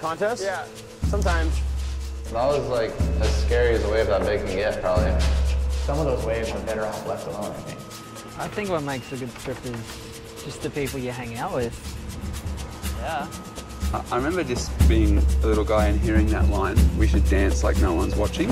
contest? Yeah. Sometimes. That was like as scary as a wave that big can get, probably. Some of those waves are better off left alone, I think. I think what makes a good trip is just the people you hang out with. Yeah. I remember just being a little guy and hearing that line, we should dance like no one's watching.